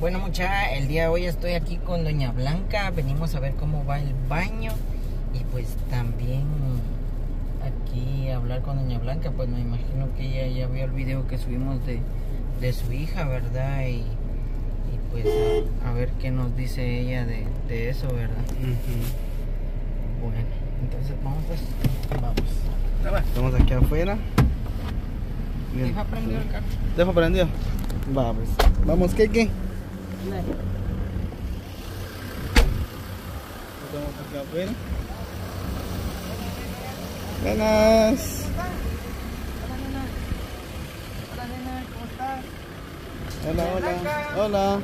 Bueno mucha, el día de hoy estoy aquí con Doña Blanca, venimos a ver cómo va el baño y pues también aquí hablar con Doña Blanca, pues me imagino que ella ya vio el video que subimos de, de su hija, ¿verdad? Y, y pues a, a, ver qué nos dice ella de, de eso, ¿verdad? Uh -huh. Bueno, entonces vamos pues, vamos. Estamos aquí afuera. Bien. Deja prendido el carro. Dejo prendido. Va, pues. Vamos, Keke. Estamos acá afuera. Buenas. Hola, nena. Hola, nena, ¿cómo estás? Hola, hola. Hola.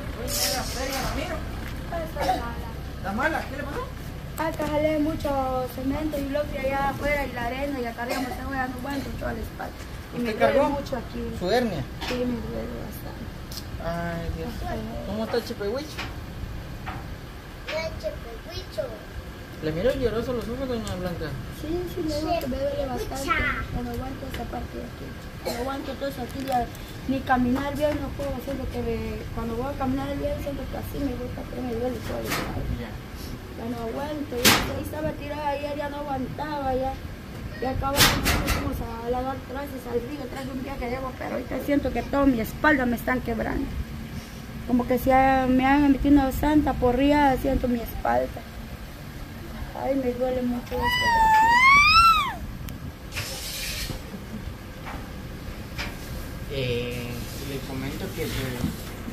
¿Está mala? ¿Qué le pasó? Acá jalé mucho cemento y bloque allá afuera y la arena y acá arriba me están dando vuelto toda la espalda. Y me ¿Usted duele cargó? mucho aquí. ¿Su hernia? Sí, me duele. Ay, Dios. ¿Cómo está el Chepehuich? ¿Le miro lloroso los ojos, Doña Blanca? Sí, sí, me digo que me duele bastante. Cuando aguanto esta parte de aquí. Cuando aguanto todo eso aquí ya ni caminar bien no puedo. Siento que me- cuando voy a caminar bien siento que así me gusta, pero me duele todo. Ya. Ya no aguanto, ya ahí estaba tirada ayer, ya no aguantaba, ya. Y acabamos fuimos a lavar trastes al río, traje un viaje de agua, pero ahorita siento que toda mi espalda me están quebrando. Como que si ah, me han metido una santa porría, siento mi espalda. Ay, me duele mucho esto de. Eh, le comento que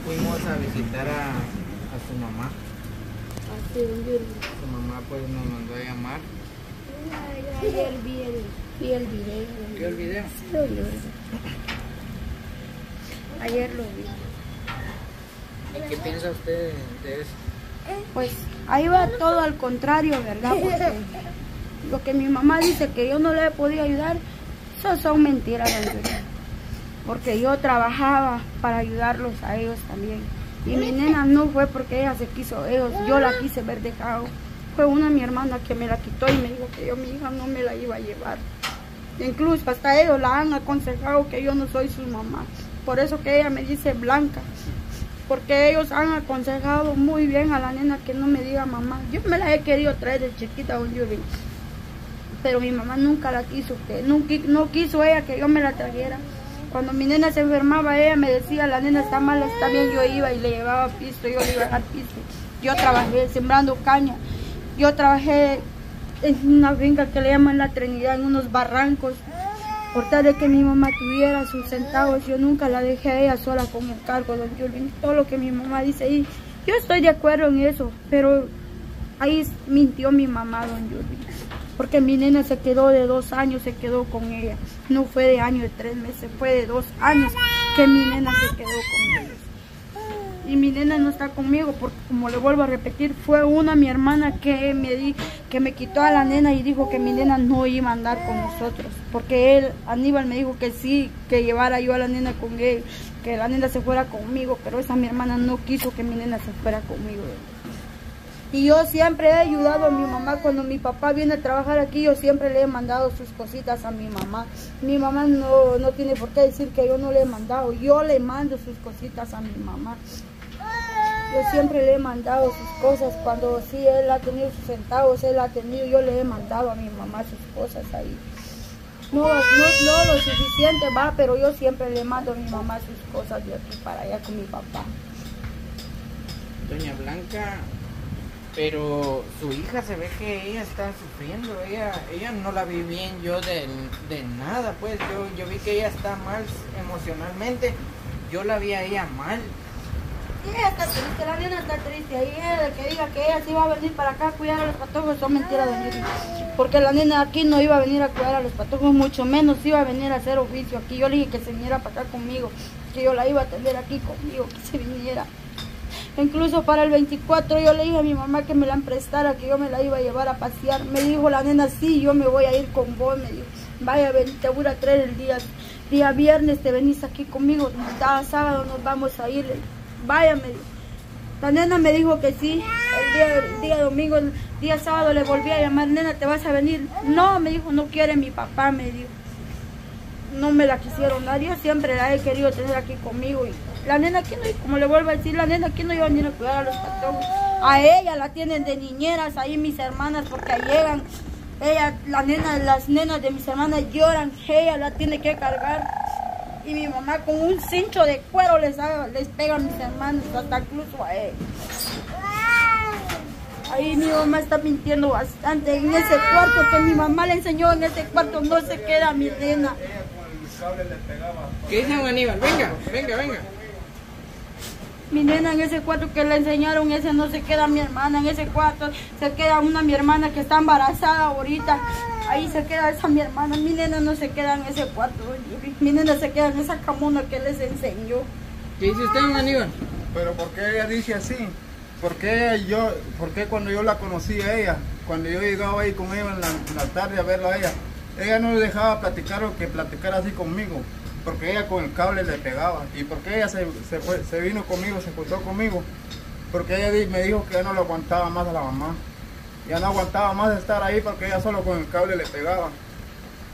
fuimos a visitar a, a su mamá. Así, don Yuri. Su mamá pues nos mandó a llamar. Ay, Ayer vi el, vi el video. ¿Vio el video? Sí, don Yuri. Ayer lo vi. ¿Y qué piensa usted de eso? Pues ahí va todo al contrario, ¿verdad? Porque lo que mi mamá dice que yo no le he podido ayudar, eso son mentiras. Porque yo trabajaba para ayudarlos a ellos también. Y mi nena no fue porque ella se quiso ellos, yo la quise ver dejado. Fue una mi hermana que me la quitó y me dijo que yo mi hija no me la iba a llevar. Incluso hasta ellos la han aconsejado que yo no soy su mamá. Por eso que ella me dice blanca porque ellos han aconsejado muy bien a la nena que no me diga mamá. Yo me la he querido traer de chiquita un Yuri, pero mi mamá nunca la quiso, nunca, no quiso ella que yo me la trajera. Cuando mi nena se enfermaba, ella me decía, la nena está mala, está bien, yo iba y le llevaba pisto, yo le iba a dar pisto. Yo trabajé sembrando caña, yo trabajé en una finca que le llaman La Trinidad, en unos barrancos. Por tal de que mi mamá tuviera sus centavos, yo nunca la dejé a ella sola con el cargo, don Julvin. Todo lo que mi mamá dice ahí, yo estoy de acuerdo en eso, pero ahí mintió mi mamá, don Julvin. Porque mi nena se quedó de dos años, se quedó con ella. No fue de año, de tres meses, fue de dos años que mi nena se quedó con ellos. Y mi nena no está conmigo porque como le vuelvo a repetir, fue una mi hermana que me di, que me quitó a la nena y dijo que mi nena no iba a andar con nosotros. Porque él, Aníbal me dijo que sí, que llevara yo a la nena con él, que la nena se fuera conmigo, pero esa mi hermana no quiso que mi nena se fuera conmigo. Y yo siempre he ayudado a mi mamá cuando mi papá viene a trabajar aquí, yo siempre le he mandado sus cositas a mi mamá. Mi mamá no, no tiene por qué decir que yo no le he mandado, yo le mando sus cositas a mi mamá. Yo siempre le he mandado sus cosas, cuando sí él ha tenido sus centavos, él ha tenido, yo le he mandado a mi mamá sus cosas ahí. No, no, no lo suficiente va, pero yo siempre le mando a mi mamá sus cosas de aquí para allá con mi papá. Doña Blanca, pero su hija se ve que ella está sufriendo, ella, ella no la vi bien yo de, de nada, pues yo, yo vi que ella está mal emocionalmente, yo la vi a ella mal. Ella está triste, la nena está triste. Y ella de que diga que ella sí iba a venir para acá a cuidar a los patojos son mentiras de Yuri. Porque la nena aquí no iba a venir a cuidar a los patojos, mucho menos iba a venir a hacer oficio aquí. Yo le dije que se viniera para acá conmigo, que yo la iba a atender aquí conmigo, que se viniera. Incluso para el 24 yo le dije a mi mamá que me la prestara, que yo me la iba a llevar a pasear. Me dijo la nena, sí, yo me voy a ir con vos. Me dijo, vaya, ven, te voy a traer el día, día viernes, te venís aquí conmigo. Cada sábado nos vamos a ir. Vaya, me dijo. La nena me dijo que sí. El día, el día domingo, el día sábado le volví a llamar, nena, ¿te vas a venir? No, me dijo, no quiere mi papá, me dijo. no me la quisieron dar. Yo siempre la he querido tener aquí conmigo. Y la nena aquí no, como le vuelvo a decir, la nena aquí no iba a venir a cuidar a los patojos. A ella la tienen de niñeras ahí mis hermanas porque llegan. Ella, la nena, las nenas de mis hermanas lloran, ella la tiene que cargar. Y mi mamá con un cincho de cuero les, les pega a mis hermanos, hasta incluso a ella. Ahí mi mamá está mintiendo bastante. En ese cuarto que mi mamá le enseñó, en ese cuarto no se queda mi nena. ¿Qué dice Aníbal? Venga, venga, venga. Mi nena en ese cuarto que le enseñaron, ese no se queda mi hermana. En ese cuarto se queda una mi hermana que está embarazada ahorita. Ahí se queda esa mi hermana. Mi nena no se queda en ese cuarto. Mi nena se queda en esa camona que les enseñó. ¿Qué dice usted, Aníbal? Pero ¿por qué ella dice así? ¿Por qué yo, por qué cuando yo la conocí a ella, cuando yo llegaba ahí con ella en la, en la tarde a verla a ella, ella no le dejaba platicar o que platicara así conmigo? Porque ella con el cable le pegaba. ¿Y por qué ella se, se, fue- se vino conmigo, se juntó conmigo? Porque ella me dijo que ya no le aguantaba más a la mamá. Ya no aguantaba más estar ahí porque ella solo con el cable le pegaba.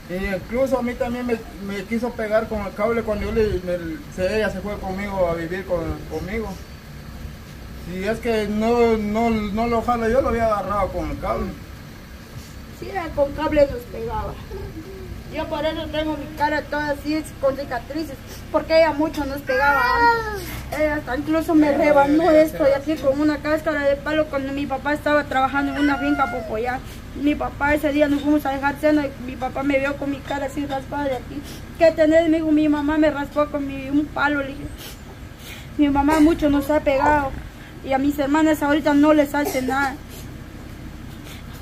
Y incluso a mí también me, quiso pegar con el cable cuando yo ella se fue conmigo a vivir con, conmigo. Y es que no, no, no lo jalo, yo lo había agarrado con el cable. Sí, era con cable nos pegaba. Yo por eso tengo mi cara toda así con cicatrices, porque ella mucho nos pegaba antes. Ella hasta incluso me rebanó esto y aquí con una cáscara de palo cuando mi papá estaba trabajando en una finca popoyá. Mi papá ese día nos fuimos a dejar cena y mi papá me vio con mi cara así raspada de aquí. ¿Qué tenés? Me dijo, mi mamá me raspó con mi, un palo. Le dije, mi mamá mucho nos ha pegado y a mis hermanas ahorita no les hace nada.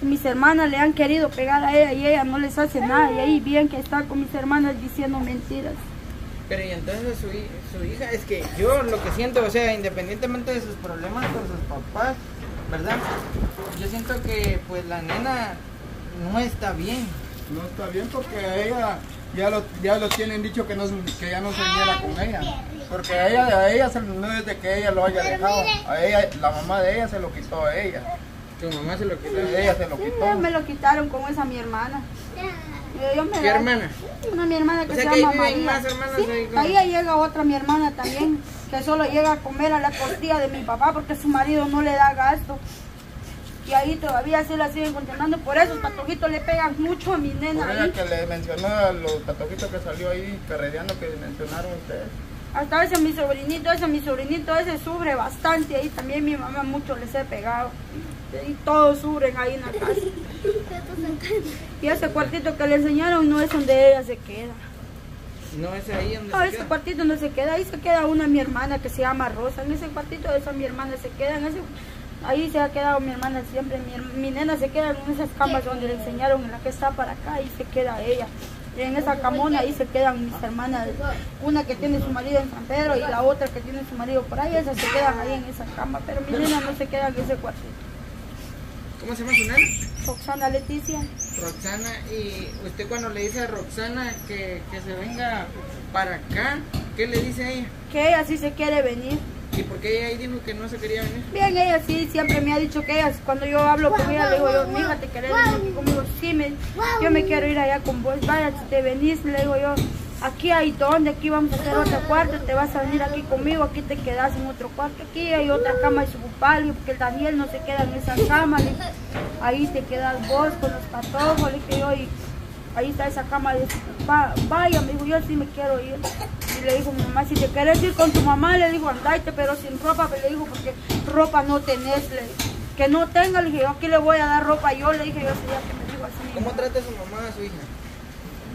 Mis hermanas le han querido pegar a ella y ella no les hace nada. Y ahí bien que está con mis hermanas diciendo mentiras. Pero y entonces su, su hija, es que yo lo que siento, o sea, independientemente de sus problemas con sus papás, ¿verdad? Yo siento que pues la nena no está bien. No está bien porque a ella ya lo, ya lo tienen dicho que, no, que ya no se viera con ella. Porque a ella, a ella se- no es de que ella lo haya dejado. A ella, la mamá de ella se lo quitó a ella. Tu mamá se lo quitó. A ella se lo Sí, quitó. me lo quitaron con esa mi hermana. Yo- yo me ¿Qué la- hermana? Una mi hermana que O sea se que llama María. más Sí, ahí con- ahí llega otra mi hermana también, que solo llega a comer a la tortilla de mi papá porque su marido no le da gasto. Y ahí todavía se la siguen condenando. Por eso los patojitos le pegan mucho a mi Por nena ella ahí. que le mencionó a los patojitos que salió ahí carrereando que mencionaron ustedes. Hasta ese mi sobrinito, ese mi sobrinito, ese sufre bastante ahí también mi mamá mucho les he pegado. Y todos sufren ahí en la casa. Y ese cuartito que le enseñaron no es donde ella se queda. No es ahí donde No, se ese queda. cuartito no se queda, ahí se queda una mi hermana que se llama Rosa. En ese cuartito esa mi hermana se queda, en ese, ahí se ha quedado mi hermana siempre. Mi nena se queda en esas camas donde le enseñaron, en la que está para acá, ahí se queda ella. En esa camona ahí se quedan mis hermanas, una que tiene su marido en San Pedro y la otra que tiene su marido por ahí, esas se quedan ahí en esa cama, pero mi nena no se queda en ese cuartito. ¿Cómo se llama su nena? Roxana Leticia, Roxana. Y usted cuando le dice a Roxana que, que se venga para acá, ¿qué le dice a ella? que ella sí se quiere venir. ¿Y por qué ella ahí dijo que no se quería venir? Bien, ella sí siempre me ha dicho que ella, cuando yo hablo con ella, le digo yo, mija, ¿te querés venir aquí conmigo? Sí, me, yo me quiero ir allá con vos, vaya, si te venís, le digo yo, aquí hay donde, aquí vamos a hacer otro cuarto, te vas a venir aquí conmigo, aquí te quedas en otro cuarto, aquí hay otra cama de su digo, porque el Daniel no se queda en esa cama, le ahí te quedas vos con los patojos, le dije yo, y ahí está esa cama de su papá, vaya, me dijo, yo sí me quiero ir. Y le dijo mi mamá, si te quieres ir con tu mamá, le dijo, andate, pero sin ropa, le dijo, porque ropa no tenés, le dijo. que no tenga, le dije, yo aquí le voy a dar ropa, yo le dije, yo ese día que me dijo así. ¿Cómo trata su mamá a su hija?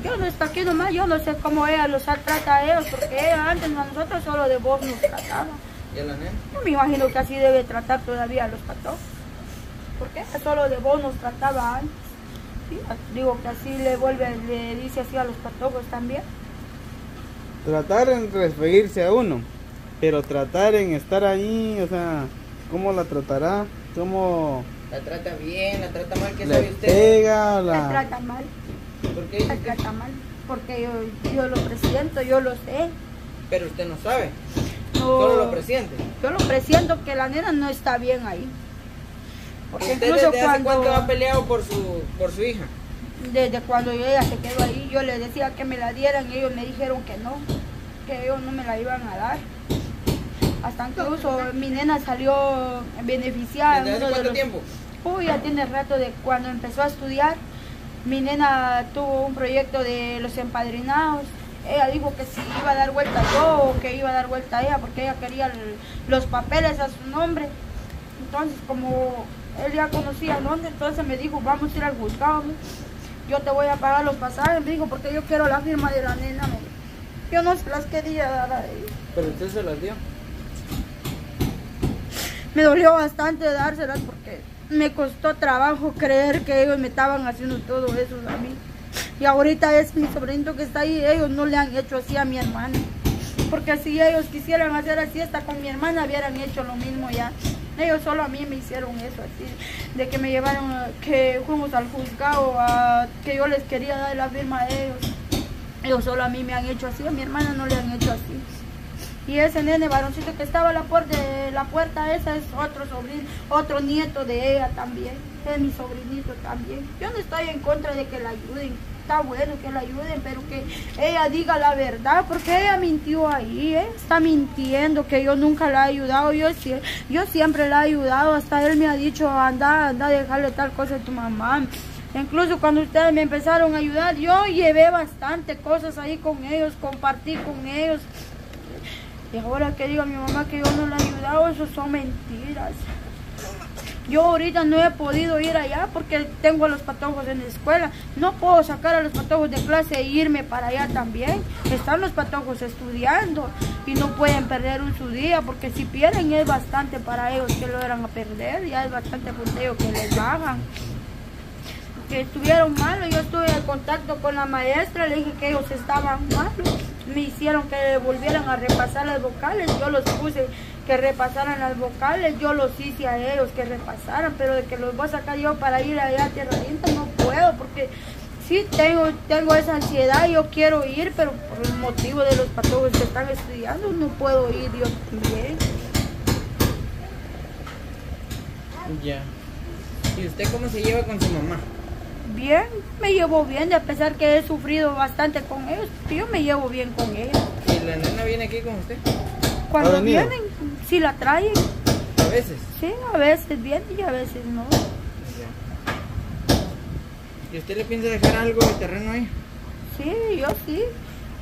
Yo no estoy aquí nomás, yo no sé cómo ella los trata a ellos, porque ella antes a nosotros solo de vos nos trataba. ¿Y a la nena? Yo me imagino que así debe tratar todavía a los patojos. Porque ella solo de vos nos trataba antes. Sí, digo que así le vuelve, le dice así a los patojos también. Tratar en referirse a uno, pero tratar en estar ahí, o sea, ¿cómo la tratará? ¿Cómo ¿La trata bien? ¿La trata mal? ¿Qué le sabe usted? pega? La La... trata mal, ¿Por qué la trata mal. Porque yo, yo lo presiento, yo lo sé. Pero usted no sabe. No, Solo lo presiente. Yo lo presiento que la nena no está bien ahí. Porque ¿Usted incluso desde hace cuando... cuánto ha peleado por su, por su hija? Desde cuando ella se quedó ahí, yo les decía que me la dieran y ellos me dijeron que no, que ellos no me la iban a dar. Hasta incluso mi nena salió beneficiada. ¿Desde hace de los- tiempo? Uy, ya tiene rato de cuando empezó a estudiar. Mi nena tuvo un proyecto de los empadrinados. Ella dijo que si iba a dar vuelta yo o que iba a dar vuelta ella porque ella quería el- los papeles a su nombre. Entonces, como él ya conocía dónde, entonces me dijo, vamos a ir al juzgado. Yo te voy a pagar los pasajes, me dijo, porque yo quiero la firma de la nena. me dijo. Yo no se las quería dar a ella. Pero usted se las dio. Me dolió bastante dárselas porque me costó trabajo creer que ellos me estaban haciendo todo eso a mí. Y ahorita es mi sobrinito que está ahí, ellos no le han hecho así a mi hermana. Porque si ellos quisieran hacer así hasta con mi hermana hubieran hecho lo mismo ya. Ellos solo a mí me hicieron eso así, de que me llevaron, a- que fuimos al juzgado, a, que yo les quería dar la firma de ellos. Ellos solo a mí me han hecho así, a mi hermana no le han hecho así. Y ese nene varoncito que estaba a la puerta, la puerta esa es otro sobrino, otro nieto de ella también, es mi sobrinito también. Yo no estoy en contra de que la ayuden, está bueno que la ayuden, pero que ella diga la verdad, porque ella mintió ahí, ¿eh? está mintiendo que yo nunca la he ayudado, yo, yo siempre la he ayudado, hasta él me ha dicho, anda, anda dejarle tal cosa a tu mamá. Incluso cuando ustedes me empezaron a ayudar, yo llevé bastante cosas ahí con ellos, compartí con ellos. Y ahora que diga mi mamá que yo no la he ayudado, eso son mentiras. Yo ahorita no he podido ir allá porque tengo a los patojos en la escuela. No puedo sacar a los patojos de clase e irme para allá también. Están los patojos estudiando y no pueden perder un su día porque si pierden es bastante para ellos que lo eran a perder. Ya es bastante punteo que les bajan que estuvieron malos. Yo estuve en contacto con la maestra, le dije que ellos estaban malos. Me hicieron que volvieran a repasar las vocales. Yo los puse que repasaran las vocales. Yo los hice a ellos que repasaran, pero de que los voy a sacar yo para ir allá a Tierra Linda no puedo porque sí tengo, tengo esa ansiedad. Yo quiero ir, pero por el motivo de los patojos que están estudiando no puedo ir yo también. Ya. ¿Y usted cómo se lleva con su mamá? Bien, me llevo bien, a pesar que he sufrido bastante con ellos, yo me llevo bien con ellos. ¿Y la nena viene aquí con usted? Cuando vienen, si la traen, A veces. sí, a veces vienen y a veces no. ¿Y usted le piensa dejar algo de terreno ahí? Sí, yo sí.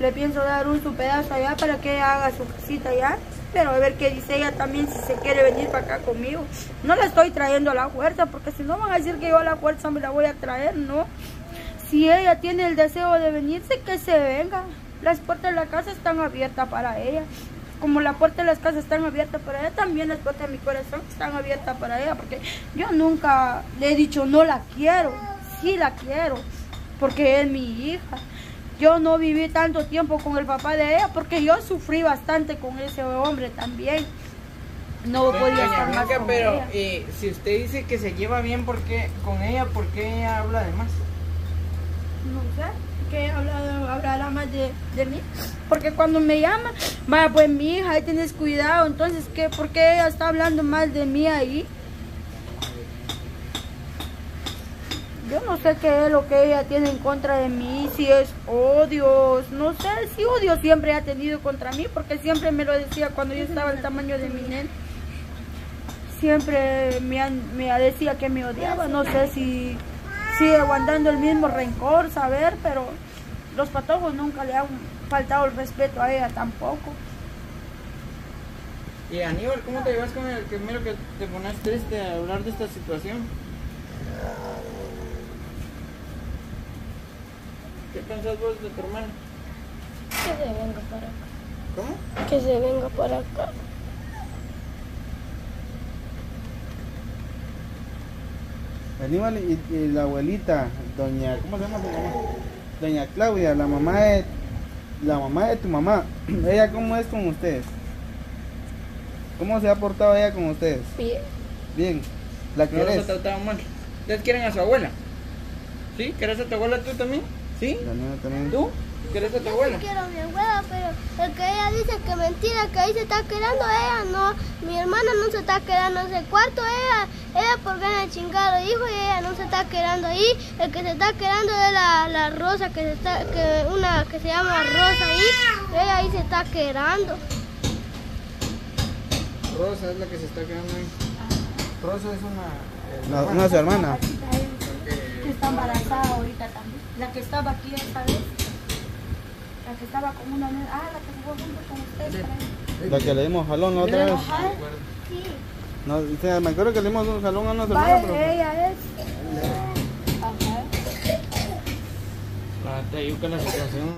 Le pienso dar un su pedazo allá para que ella haga su casita allá. Pero a ver qué dice ella también si se quiere venir para acá conmigo. No la estoy trayendo a la fuerza, porque si no van a decir que yo a la fuerza me la voy a traer, no. Si ella tiene el deseo de venirse, que se venga. Las puertas de la casa están abiertas para ella. Como la puerta de las casas están abiertas para ella, también las puertas de mi corazón están abiertas para ella. Porque yo nunca le he dicho no la quiero. Sí la quiero. Porque es mi hija. Yo no viví tanto tiempo con el papá de ella porque yo sufrí bastante con ese hombre también. No podía Doña estar más con pero ella. eh, si usted dice que se lleva bien ¿por qué, con ella, ¿por qué ella habla de más? No sé, que habla, hablará más de, de mí. Porque cuando me llama, vaya pues mi hija, ahí tienes cuidado. Entonces, ¿qué? ¿por qué ella está hablando mal de mí ahí? Yo no sé qué es lo que ella tiene en contra de mí, si es odio, no sé, si odio siempre ha tenido contra mí, porque siempre me lo decía cuando yo estaba al tamaño de mi nene. Siempre me, han- me decía que me odiaba, no sé si sigue aguantando el mismo rencor, saber, pero los patojos nunca le han faltado el respeto a ella tampoco. Y Aníbal, ¿cómo te llevas con el primero que te pones triste a hablar de esta situación? ¿Qué pensás vos de tu hermano? Que se venga para acá. ¿Cómo? Que se venga para acá. Aníbal y, y la abuelita, doña, ¿cómo se llama su mamá? Doña Claudia, la mamá de, la mamá de tu mamá. ¿Ella cómo es con ustedes? ¿Cómo se ha portado ella con ustedes? Bien. Bien. ¿La No los ha querés? tratado mal. ¿Ustedes quieren a su abuela? ¿Sí? ¿Querés a tu abuela tú también? ¿Sí? La nena también. ¿Tú? ¿Quieres a tu Yo abuela? sí quiero a mi abuela, pero el que ella dice que mentira, que ahí se está quedando, ella no, mi hermana no se está quedando en ese cuarto, ella, ella por ganas de chingar a los hijos y ella no se está quedando ahí, el que se está quedando es la, la Rosa, que se está, que una que se llama Rosa ahí, ella ahí se está quedando. Rosa es la que se está quedando ahí. Rosa es una... eh, Una, una su hermana. Que está embarazada ahorita también. La que estaba aquí esta vez. La que estaba con una nena. Ah, la que fue junto con ahí. La que le dimos jalón la otra vez. Sí. No, o sea, me acuerdo que le dimos un jalón a su Vaya, hermana, pero... ella es. Ajá. Que la situación